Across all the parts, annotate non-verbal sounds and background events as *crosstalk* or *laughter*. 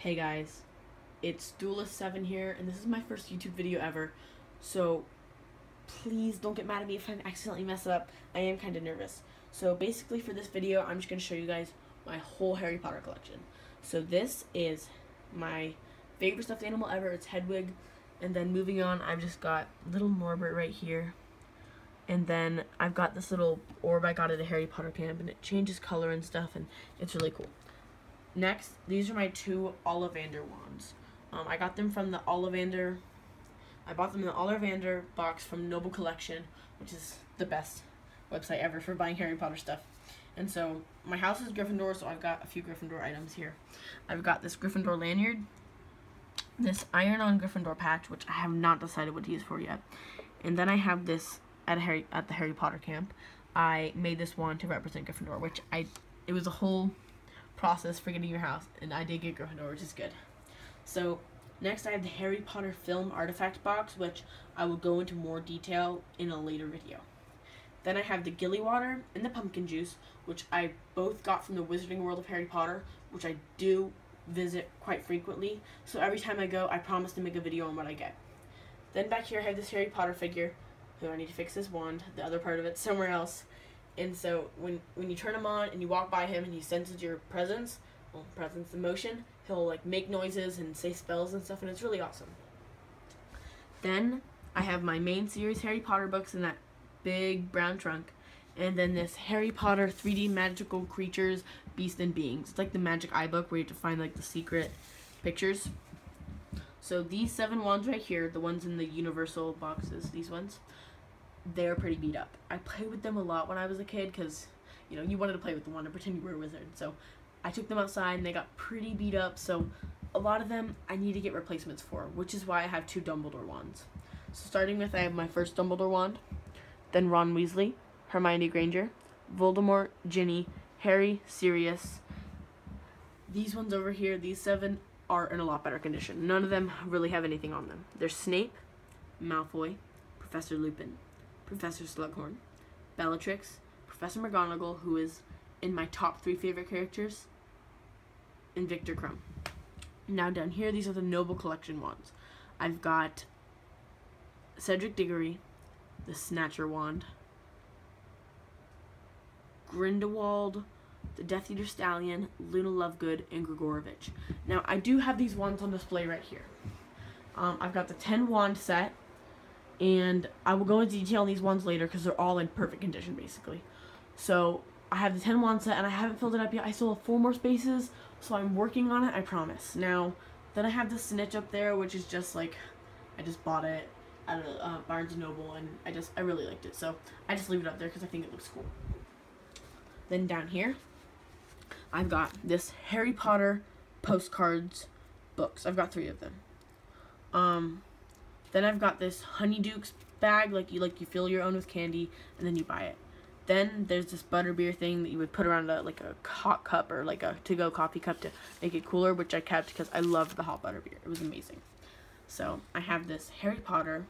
Hey guys, it's Duelist7 here, and this is my first YouTube video ever, so please don't get mad at me if I accidentally mess up. I am kind of nervous. So basically for this video, I'm just going to show you guys my whole Harry Potter collection. So this is my favorite stuffed animal ever, it's Hedwig, and then moving on, I've just got little Norbert right here, and then I've got this little orb I got at a Harry Potter camp, and it changes color and stuff, and it's really cool. Next, these are my two Ollivander wands. Um, I got them from the Ollivander. I bought them in the Ollivander box from Noble Collection, which is the best website ever for buying Harry Potter stuff. And so my house is Gryffindor, so I've got a few Gryffindor items here. I've got this Gryffindor lanyard, this iron-on Gryffindor patch, which I have not decided what to use for yet, and then I have this at Harry at the Harry Potter camp. I made this wand to represent Gryffindor, which I it was a whole process for getting your house, and I did get Gryffindor, which is good. So, next I have the Harry Potter film artifact box, which I will go into more detail in a later video. Then I have the Gilly Water and the Pumpkin Juice, which I both got from the Wizarding World of Harry Potter, which I do visit quite frequently. So every time I go, I promise to make a video on what I get. Then back here I have this Harry Potter figure, who I need to fix this wand, the other part of it somewhere else. And so when when you turn him on and you walk by him and he senses your presence, well, presence, emotion, he'll like make noises and say spells and stuff, and it's really awesome. Then I have my main series Harry Potter books in that big brown trunk, and then this Harry Potter 3D magical creatures, beasts and beings. It's like the Magic Eye book where you have to find like the secret pictures. So these seven wands right here, the ones in the universal boxes, these ones, they're pretty beat up. I played with them a lot when I was a kid because, you know, you wanted to play with the wand and pretend you were a wizard. So I took them outside and they got pretty beat up. So a lot of them I need to get replacements for, which is why I have two Dumbledore wands. So starting with, I have my first Dumbledore wand, then Ron Weasley, Hermione Granger, Voldemort, Ginny, Harry, Sirius. These ones over here, these seven, are in a lot better condition. None of them really have anything on them. There's Snape, Malfoy, Professor Lupin, Professor Slughorn, Bellatrix, Professor McGonagall, who is in my top three favorite characters, and Victor Krum. Now down here, these are the Noble Collection ones. I've got Cedric Diggory, the Snatcher Wand, Grindelwald, the Death Eater Stallion, Luna Lovegood, and Gregorovitch. Now, I do have these wands on display right here. Um, I've got the 10 wand set, and I will go into detail on these ones later because they're all in perfect condition basically. So I have the 10 wand set and I haven't filled it up yet. I still have four more spaces, so I'm working on it, I promise. Now, then I have the snitch up there, which is just like, I just bought it at a, uh, Barnes & Noble and I just, I really liked it. So I just leave it up there because I think it looks cool. Then down here, I've got this Harry Potter postcards books. I've got three of them. Um, then I've got this Honeydukes bag, like you like you fill your own with candy, and then you buy it. Then there's this butterbeer thing that you would put around a, like a hot cup or like a to-go coffee cup to make it cooler, which I kept because I loved the hot butterbeer. It was amazing. So I have this Harry Potter,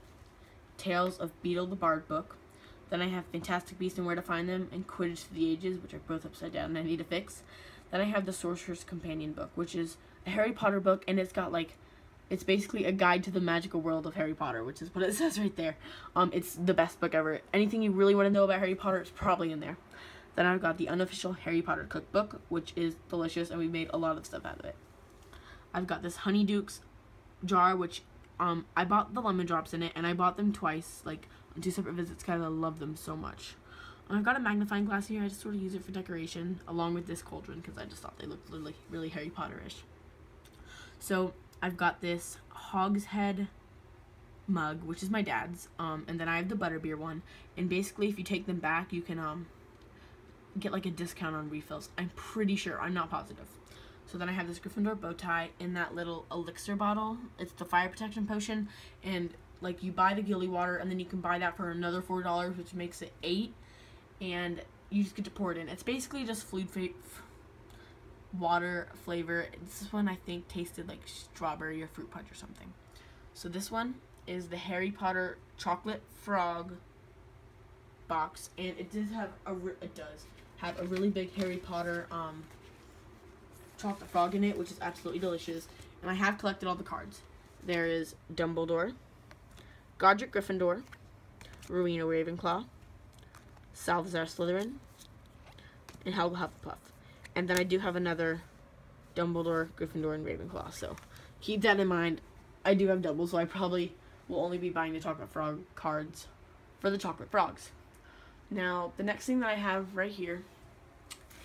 Tales of Beedle the Bard book. Then I have Fantastic Beasts and Where to Find Them and Quidditch to the Ages, which are both upside down and I need to fix. Then I have the Sorcerer's Companion book, which is a Harry Potter book, and it's got like it's basically a guide to the magical world of Harry Potter, which is what it *laughs* says right there. Um, it's the best book ever. Anything you really want to know about Harry Potter is probably in there. Then I've got the unofficial Harry Potter cookbook, which is delicious, and we made a lot of stuff out of it. I've got this Honeydukes jar, which um, I bought the lemon drops in it, and I bought them twice, like on two separate visits, because I love them so much. And I've got a magnifying glass here. I just sort of use it for decoration, along with this cauldron, because I just thought they looked really, really Harry Potter-ish. So I've got this Hogshead mug, which is my dad's, um, and then I have the butterbeer one. And basically, if you take them back, you can um, get like a discount on refills. I'm pretty sure. I'm not positive. So then I have this Gryffindor bow tie in that little elixir bottle. It's the fire protection potion, and like you buy the Gilly water, and then you can buy that for another four dollars, which makes it eight, and you just get to pour it in. It's basically just fluid water flavor. This one I think tasted like strawberry or fruit punch or something. So this one is the Harry Potter chocolate frog box, and it does have a it does have a really big Harry Potter um chocolate frog in it, which is absolutely delicious. And I have collected all the cards. There is Dumbledore, Godric Gryffindor, Rowena Ravenclaw, Salazar Slytherin, and Helga Hufflepuff. And then I do have another Dumbledore, Gryffindor, and Ravenclaw. So keep that in mind. I do have double, so I probably will only be buying the Chocolate Frog cards for the Chocolate Frogs. Now, the next thing that I have right here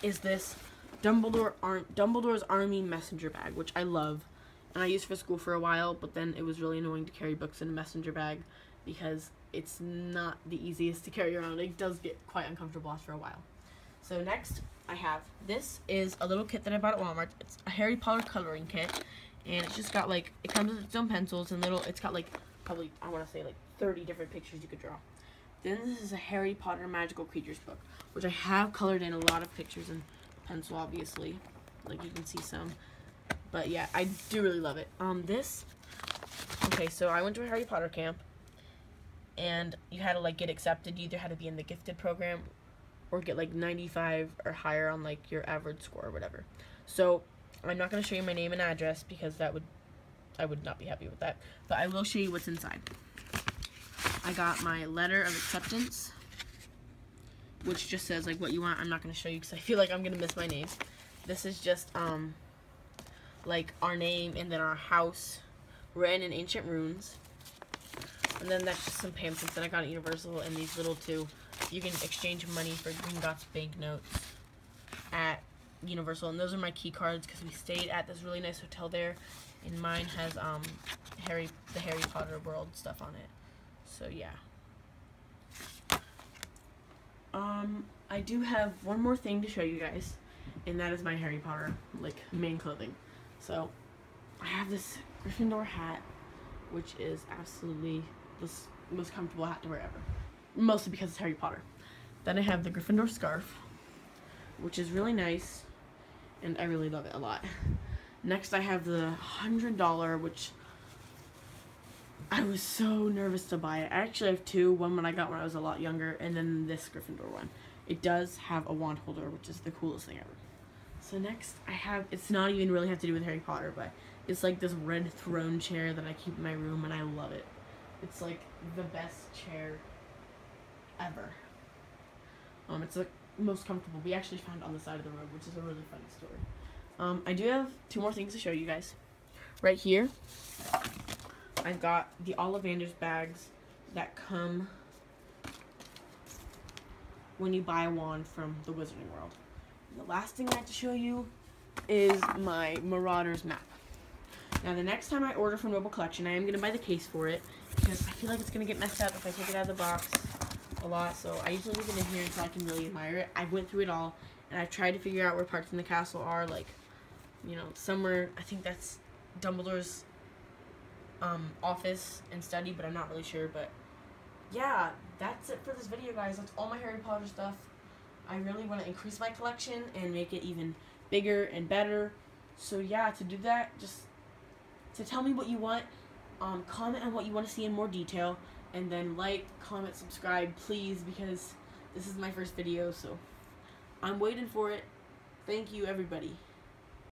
is this Dumbledore Ar Dumbledore's Army Messenger Bag, which I love. And I used for school for a while, but then it was really annoying to carry books in a messenger bag because it's not the easiest to carry around. It does get quite uncomfortable after a while. So next, I have this is a little kit that I bought at Walmart. It's a Harry Potter coloring kit, and it's just got like it comes with its own pencils and little. It's got like probably I want to say like 30 different pictures you could draw. Then this is a Harry Potter Magical Creatures book, which I have colored in a lot of pictures in pencil, obviously. Like you can see some. But yeah, I do really love it. Um, this, okay, so I went to a Harry Potter camp, and you had to like get accepted. You either had to be in the gifted program or get like 95 or higher on like your average score or whatever. So I'm not going to show you my name and address because that would I would not be happy with that. But I will show you what's inside. I got my letter of acceptance, which just says like what you want. I'm not going to show you because I feel like I'm going to miss my name. This is just um like our name and then our house written in ancient runes. And then that's just some pamphlets that I got at Universal and these little two you can exchange money for Gringotts banknotes at Universal, and those are my key cards because we stayed at this really nice hotel there, and mine has um Harry the Harry Potter world stuff on it. So yeah. Um, I do have one more thing to show you guys, and that is my Harry Potter like main clothing. So I have this Gryffindor hat, which is absolutely the most comfortable hat to wear ever mostly because it's Harry Potter. Then I have the Gryffindor scarf, which is really nice, and I really love it a lot. Next, I have the $100, which I was so nervous to buy. I actually have two, one when I got when I was a lot younger, and then this Gryffindor one. It does have a wand holder, which is the coolest thing ever. So next, I have, it's not even really have to do with Harry Potter, but it's like this red throne chair that I keep in my room, and I love it. It's like the best chair ever. Um, it's the most comfortable. We actually found on the side of the road, which is a really funny story. Um, I do have two more things to show you guys. Right here, I've got the Ollivanders bags that come when you buy a wand from the Wizarding World. And the last thing I have to show you is my Marauders map. Now, the next time I order from Noble Collection, I am going to buy the case for it because I feel like it's going to get messed up if I take it out of the box a lot, so I usually leave it in here until I can really admire it. I went through it all, and I've tried to figure out where parts in the castle are, like, you know, somewhere, I think that's Dumbledore's um, office and study, but I'm not really sure, but yeah, that's it for this video, guys. That's all my Harry Potter stuff. I really want to increase my collection and make it even bigger and better. So yeah, to do that, just to tell me what you want, um, comment on what you want to see in more detail and then like, comment, subscribe, please, because this is my first video, so I'm waiting for it. Thank you, everybody.